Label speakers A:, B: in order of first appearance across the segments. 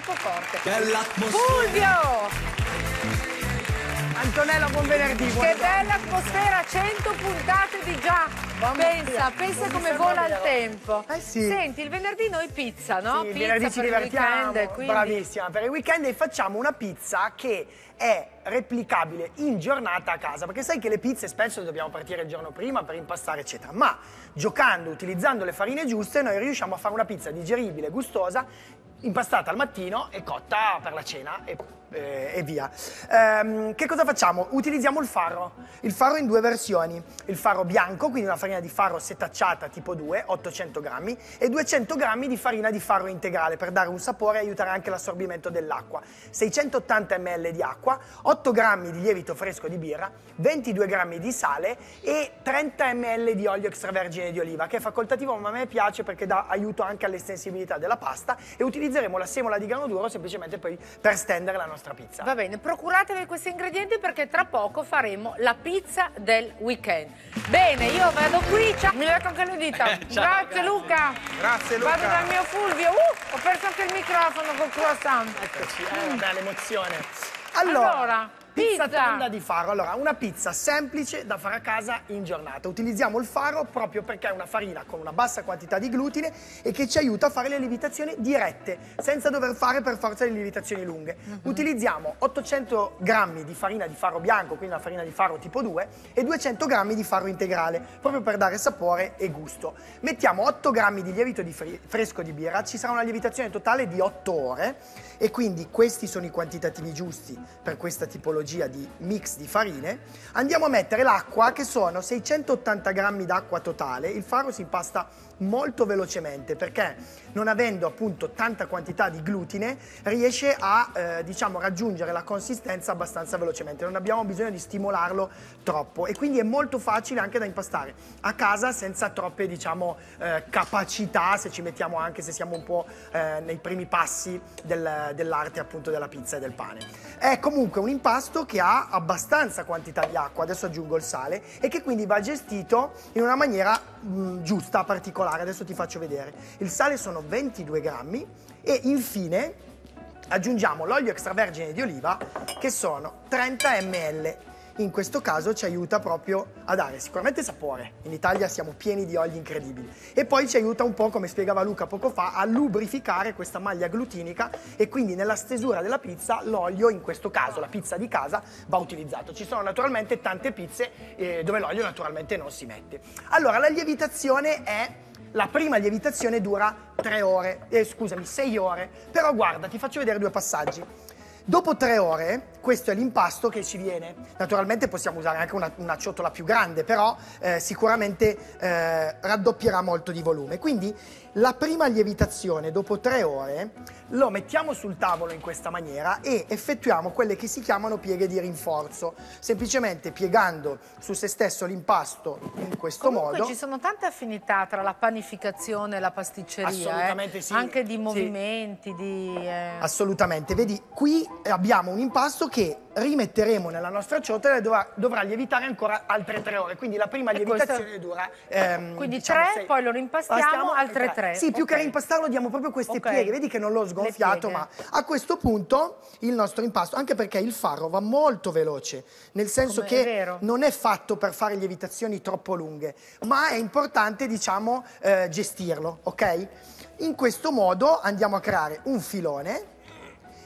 A: troppo forte. Fulvio!
B: Antonella, buon venerdì. buon
A: Che bella atmosfera, 100 puntate di già.
B: Mamma
A: pensa,
B: mia,
A: pensa
B: non
A: come vola il tempo.
B: Eh sì.
A: Senti, il venerdì noi pizza, no?
B: Sì, il
A: pizza
B: venerdì ci divertiamo,
A: weekend, quindi...
B: bravissima, per il weekend e facciamo una pizza che è replicabile in giornata a casa, perché sai che le pizze spesso dobbiamo partire il giorno prima per impastare eccetera, ma giocando, utilizzando le farine giuste noi riusciamo a fare una pizza digeribile, gustosa, impastata al mattino e cotta per la cena e, eh, e via. Ehm, che cosa facciamo? Utilizziamo il farro, il farro in due versioni, il farro bianco, quindi una farina di farro setacciata tipo 2, 800 grammi, e 200 grammi di farina di farro integrale per dare un sapore e aiutare anche l'assorbimento dell'acqua, 680 ml di acqua, 8 grammi di lievito fresco di birra, 22 grammi di sale e 30 ml di olio extravergine di oliva, che è facoltativo ma a me piace perché dà aiuto anche all'estensibilità della pasta e utilizzeremo la semola di grano duro semplicemente poi per stendere la nostra pizza.
A: Va bene, procuratevi questi ingredienti perché tra poco faremo la pizza del weekend. Bene, io vado qui, ciao. Mi lecco anche le dita. grazie Luca.
C: Grazie, Luca.
A: Vado dal mio Fulvio. Uh, ho perso anche il microfono col croissant.
B: Eccoci, eh, vabbè, l'emozione.
A: Allora,
B: Allora, pizza,
A: pizza.
B: tonda di faro. Allora, una pizza semplice da fare a casa in giornata. Utilizziamo il faro proprio perché è una farina con una bassa quantità di glutine e che ci aiuta a fare le lievitazioni dirette, senza dover fare per forza le lievitazioni lunghe.
A: Mhm.
B: Utilizziamo 800 grammi di farina di faro bianco, quindi una farina di faro tipo 2, e 200 grammi di faro integrale, proprio per dare sapore e gusto. Mettiamo 8 grammi di lievito di fresco di birra, ci sarà una lievitazione totale di 8 ore e quindi questi sono i quantitativi giusti per questa tipologia di mix di farine. Andiamo a mettere l'acqua che sono 680 grammi d'acqua totale, il faro si impasta molto velocemente perché non avendo appunto tanta quantità di glutine riesce a eh, diciamo raggiungere la consistenza abbastanza velocemente. Non abbiamo bisogno di stimolarlo troppo. E quindi è molto facile anche da impastare a casa senza troppe diciamo eh, capacità se ci mettiamo anche se siamo un po' eh, nei primi passi del- dell'arte appunto della pizza e del pane. È comunque un impasto che ha abbastanza quantità di acqua adesso aggiungo il sale e che quindi va gestito in una maniera mh, giusta particolare adesso ti faccio vedere il sale sono 22 grammi e infine aggiungiamo l'olio extravergine di oliva che sono 30 ml. In questo caso ci aiuta proprio a dare sicuramente sapore. In Italia siamo pieni di oli incredibili. E poi ci aiuta un po', come spiegava Luca poco fa, a lubrificare questa maglia glutinica e quindi nella stesura della pizza l'olio, in questo caso la pizza di casa, va utilizzato. Ci sono naturalmente tante pizze eh, dove l'olio naturalmente non si mette. Allora, la lievitazione è la prima lievitazione dura 3 ore, eh, scusami, 6 ore. Però guarda, ti faccio vedere due passaggi. Dopo tre ore, questo è l'impasto che ci viene. Naturalmente possiamo usare anche una, una ciotola più grande, però eh, sicuramente eh, raddoppierà molto di volume. Quindi la prima lievitazione, dopo tre ore, lo mettiamo sul tavolo in questa maniera e effettuiamo quelle che si chiamano pieghe di rinforzo, semplicemente piegando su se stesso l'impasto in questo
A: Comunque
B: modo.
A: ci sono tante affinità tra la panificazione e la pasticceria. eh.
B: Assolutamente sì.
A: Anche di
B: Sì.
A: movimenti, di... eh,
B: Assolutamente, vedi, qui abbiamo un impasto che rimetteremo nella nostra ciotola e dovrà, dovrà lievitare ancora altre tre ore, quindi la prima lievitazione dura... ehm,
A: Quindi
B: diciamo,
A: tre,
B: sei-
A: poi lo rimpastiamo,
B: Pastiamo
A: altre tre.
B: Sì, più che rimpastarlo diamo proprio queste
A: Ok.
B: pieghe, vedi che non l'ho sgonfiato, ma a questo punto il nostro impasto, anche perché il farro va molto veloce, nel senso
A: Come-
B: che
A: è
B: non è fatto per fare lievitazioni troppo lunghe, ma è importante, diciamo, eh, gestirlo, ok? In questo modo andiamo a creare un filone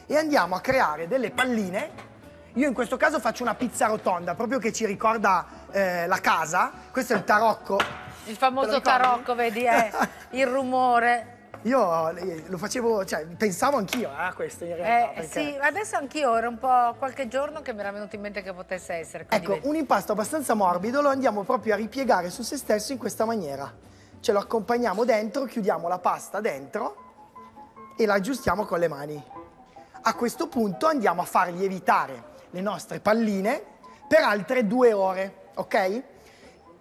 B: e andiamo a creare delle palline. Io in questo caso faccio una pizza rotonda, proprio che ci ricorda eh, la casa. Questo è il tarocco.
A: Il famoso tarocco, vedi, eh, il rumore.
B: Io eh, lo facevo, cioè pensavo anch'io a questo in realtà.
A: Eh,
B: perché-
A: sì, adesso anch'io era un po' qualche giorno che mi era venuto in mente che potesse essere.
B: Ecco, un impasto abbastanza morbido lo andiamo proprio a ripiegare su se stesso in questa maniera. Ce lo accompagniamo dentro, chiudiamo la pasta dentro e la aggiustiamo con le mani. A questo punto andiamo a far lievitare le nostre palline per altre due ore, ok?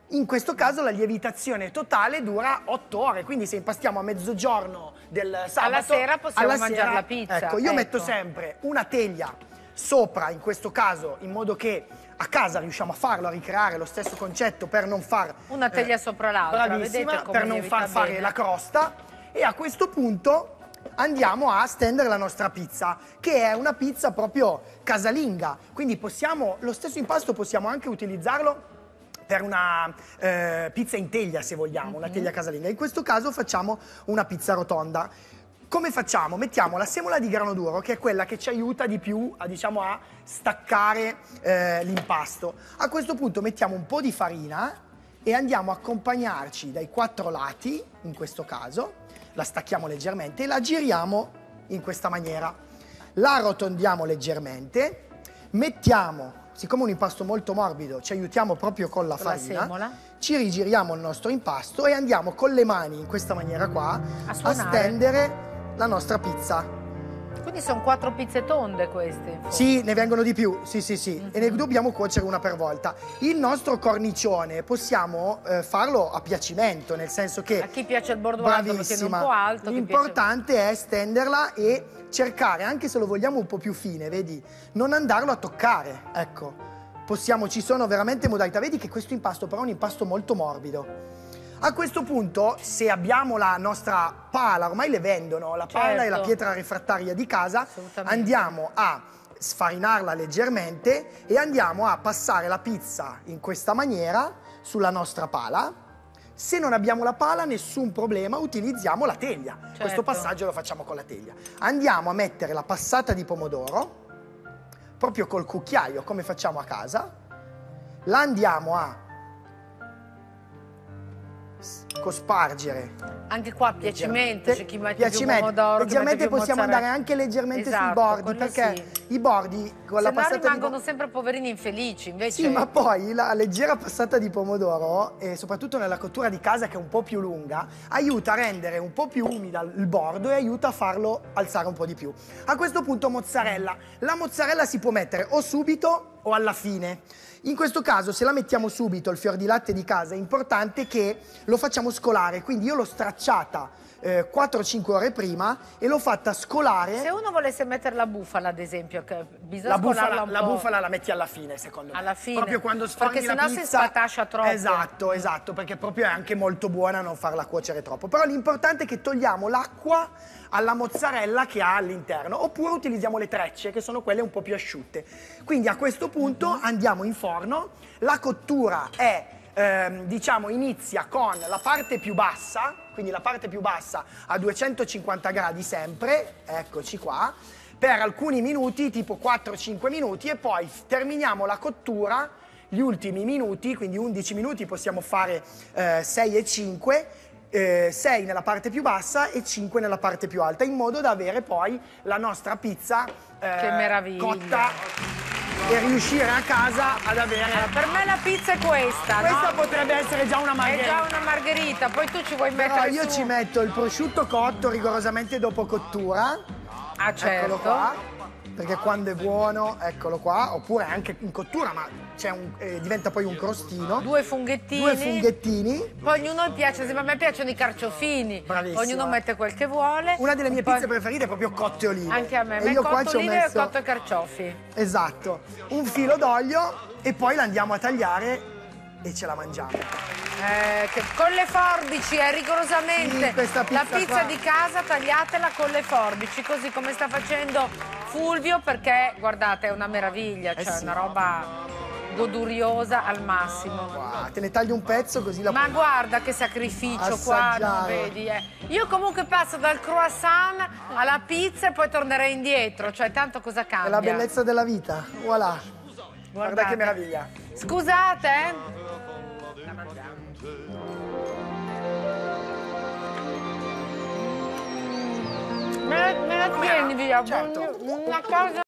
B: In questo caso la lievitazione totale dura 8 ore, quindi se impastiamo a mezzogiorno del sabato...
A: sera possiamo
B: alla
A: mangiare
B: sera-
A: la pizza,
B: Ecco, io
A: ecco.
B: metto sempre una teglia sopra, in questo caso, in modo che a casa riusciamo a farlo, a ricreare lo stesso concetto per non far...
A: Una teglia sopra l'altra,
B: Bravissima, per non far fare
A: bene?
B: la crosta. E a questo punto andiamo a stendere la nostra pizza, che è una pizza proprio casalinga. Quindi possiamo, lo stesso impasto possiamo anche utilizzarlo per una eh, pizza in teglia, se vogliamo, una teglia casalinga. In questo caso facciamo una pizza rotonda. Come facciamo? Mettiamo la semola di grano duro, che è quella che ci aiuta di più a, diciamo, a staccare eh, l'impasto. A questo punto mettiamo un po' di farina e andiamo a accompagnarci dai quattro lati, in questo caso, la stacchiamo leggermente e la giriamo in questa maniera. La arrotondiamo leggermente, mettiamo, siccome è un impasto molto morbido, ci aiutiamo proprio con la
A: Con la
B: farina,
A: semola.
B: ci rigiriamo il nostro impasto e andiamo con le mani in questa maniera qua
A: A
B: a stendere la nostra pizza.
A: Quindi sono quattro pizze tonde queste.
B: Sì, ne vengono di più, sì sì sì, e ne dobbiamo cuocere una per volta. Il nostro cornicione possiamo eh, farlo a piacimento, nel senso che...
A: A chi piace il bordo alto lo tiene un po' alto.
B: L'importante è stenderla e cercare, anche se lo vogliamo un po' più fine, vedi, non andarlo a toccare, ecco. Possiamo, ci sono veramente modalità. Vedi che questo impasto però è un impasto molto morbido. A questo punto, se abbiamo la nostra pala, ormai le vendono, la pala e la
A: Certo.
B: pietra refrattaria di casa, andiamo a sfarinarla leggermente e andiamo a passare la pizza in questa maniera sulla nostra pala. Se non abbiamo la pala, nessun problema, utilizziamo la teglia. Questo
A: Certo.
B: passaggio lo facciamo con la teglia. Andiamo a mettere la passata di pomodoro, proprio col cucchiaio, come facciamo a casa. La andiamo a cospargere
A: Anche qua piacimento, c'è chi mette più
B: Piacimento.
A: pomodoro, chi mette
B: leggermente
A: più
B: possiamo
A: mozzarella.
B: andare anche leggermente
A: Esatto,
B: sui bordi perché
A: sì.
B: i bordi con
A: Se
B: la
A: no
B: passata di
A: rimangono
B: pomodoro
A: sempre poverini infelici, invece...
B: sì, ma poi la leggera passata di pomodoro, e soprattutto nella cottura di casa che è un po' più lunga, aiuta a rendere un po' più umida il bordo e aiuta a farlo alzare un po' di più. A questo punto mozzarella. La mozzarella si può mettere o subito o alla fine. In questo caso, se la mettiamo subito, il fior di latte di casa, è importante che lo facciamo scolare. Quindi io l'ho stracciata eh, 4-5 ore prima e l'ho fatta scolare.
A: Se uno volesse mettere la bufala, ad esempio, bisogna
B: La bufala, la bufala la metti alla fine, secondo me.
A: Alla fine.
B: Proprio quando sforni
A: Perché
B: la
A: sennò si
B: pizza.
A: spatascia troppo.
B: Esatto, esatto, perché proprio è anche molto buona non farla cuocere troppo. Però l'importante è che togliamo l'acqua alla mozzarella che ha all'interno, oppure utilizziamo le trecce, che sono quelle un po' più asciutte. Quindi a questo punto andiamo in forno, la cottura è ehm, diciamo inizia con la parte più bassa, quindi la parte più bassa a 250 gradi sempre, eccoci qua, per alcuni minuti, tipo 4-5 minuti e poi terminiamo la cottura gli ultimi minuti, quindi 11 minuti possiamo fare eh, 6 e 5, 6 nella parte più bassa e 5 nella parte più alta, in modo da avere poi la nostra pizza eh,
A: Che meraviglia.
B: cotta e riuscire a casa ad avere...
A: Allora, per me la pizza è questa,
B: Questa
A: no?
B: potrebbe essere già una
A: È
B: margherita.
A: già una margherita, poi tu ci vuoi
B: Però
A: mettere
B: io
A: su...
B: ci metto il prosciutto cotto rigorosamente dopo cottura.
A: Ah, certo.
B: Eccolo qua. Perché quando è buono, eccolo qua, oppure anche in cottura, ma un- eh, diventa poi un crostino.
A: Due funghettini.
B: Due funghettini.
A: Poi ognuno piace, a me piacciono i carciofini.
B: Bravissima.
A: Ognuno mette quel che vuole.
B: Una delle mie
A: Poi-
B: pizze preferite è proprio cotte e olive.
A: Anche a me,
B: E
A: ma
B: io qua ci ho
A: olive
B: messo...
A: e cotto e carciofi.
B: Esatto. Un filo d'olio e poi la andiamo a tagliare e ce la mangiamo.
A: Eh, con le forbici, eh, rigorosamente.
B: Sì, pizza
A: la pizza
B: qua.
A: di casa tagliatela con le forbici, così come sta facendo Fulvio, perché guardate, è una meraviglia,
B: Eh
A: cioè
B: sì.
A: una roba goduriosa al massimo.
B: Qua, te ne taglio un pezzo così la
A: Ma
B: puoi-
A: guarda che sacrificio qua, non
B: Assaggiare.
A: vedi? eh. Io comunque passo dal croissant alla pizza e poi tornerei indietro, cioè tanto cosa cambia?
B: È la bellezza della vita. Voilà. Guarda
A: Guardate.
B: che meraviglia.
A: Scusate, eh? Me la, me la tieni via,
B: Certo.
A: una cosa